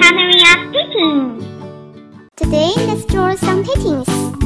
Tamaria speaking. Today, let's draw some paintings.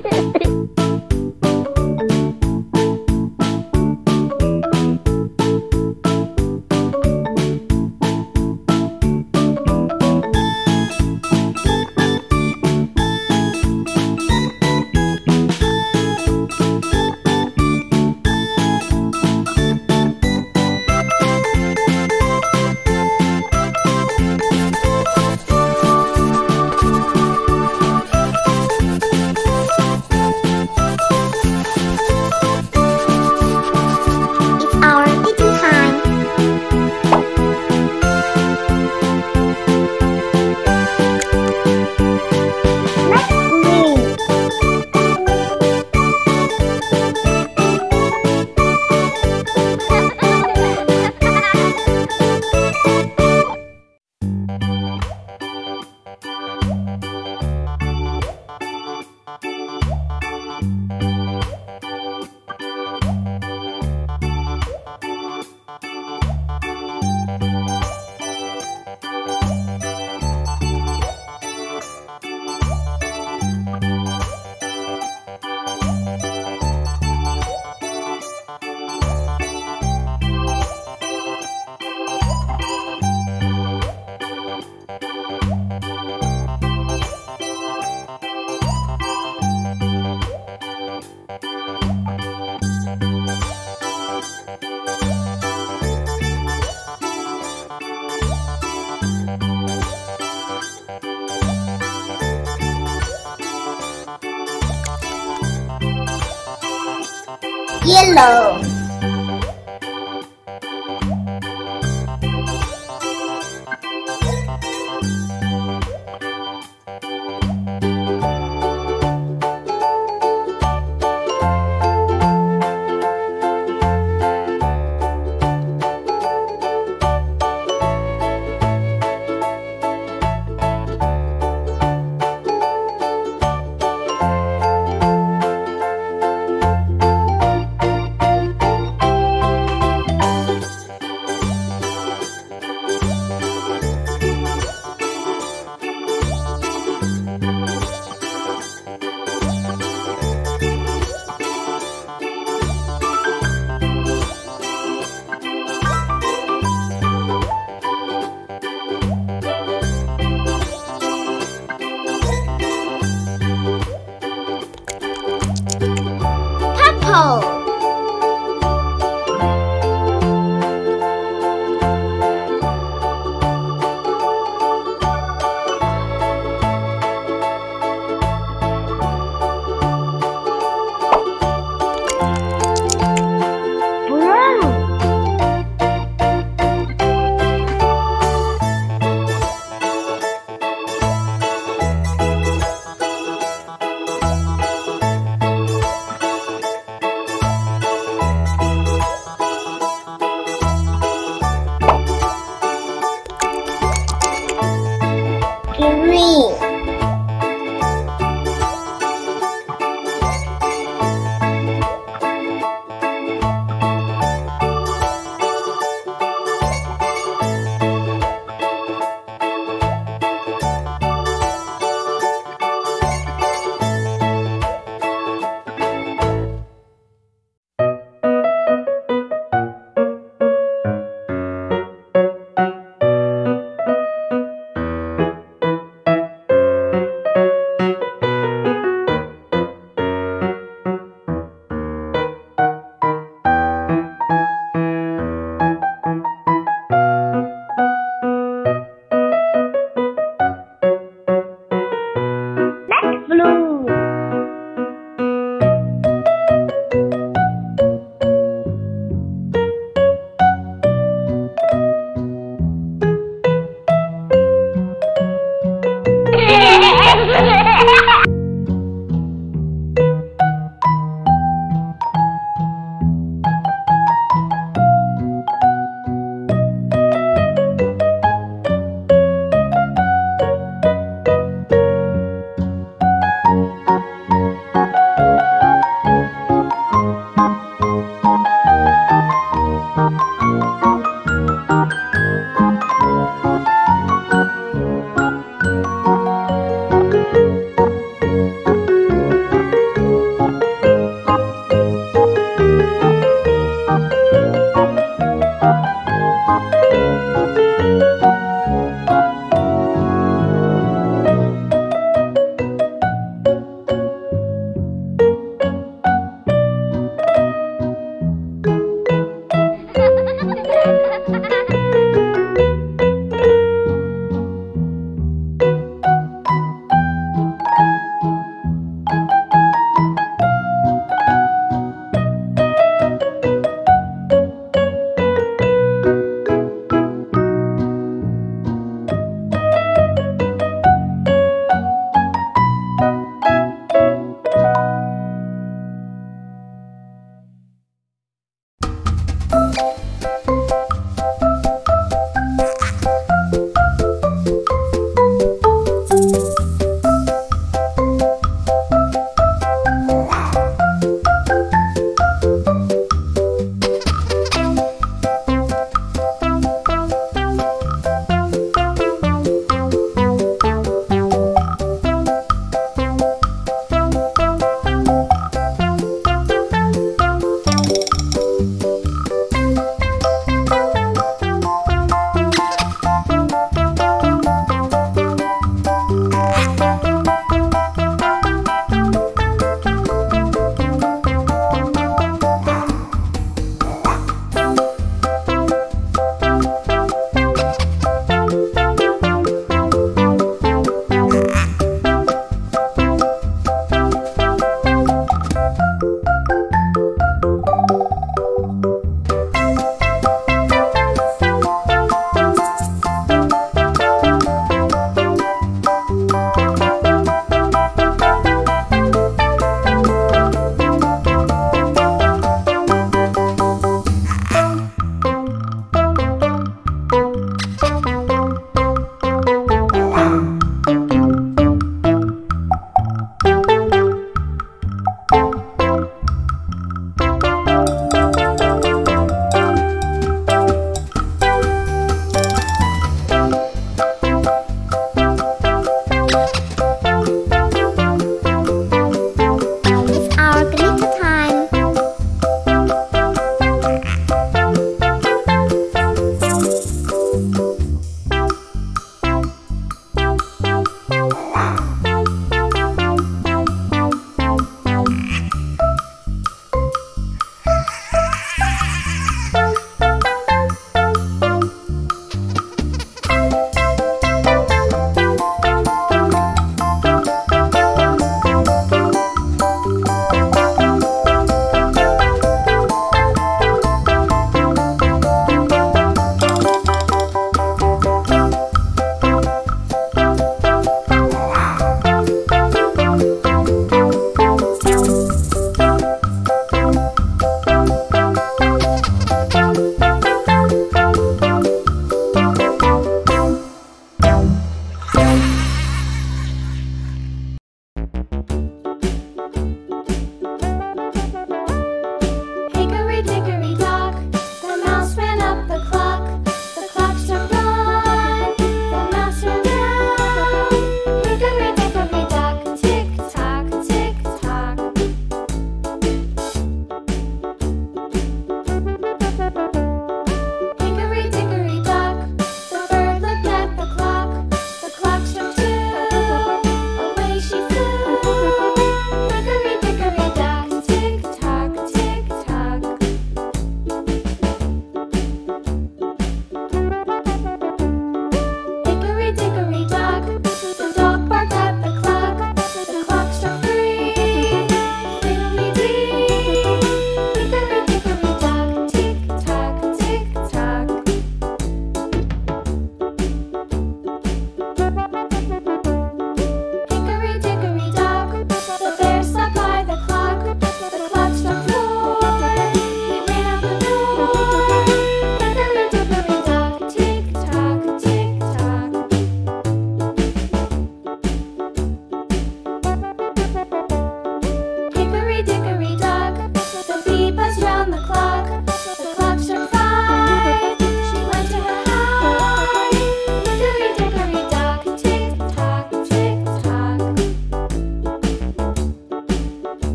Yellow.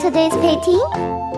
today's painting?